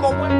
number one.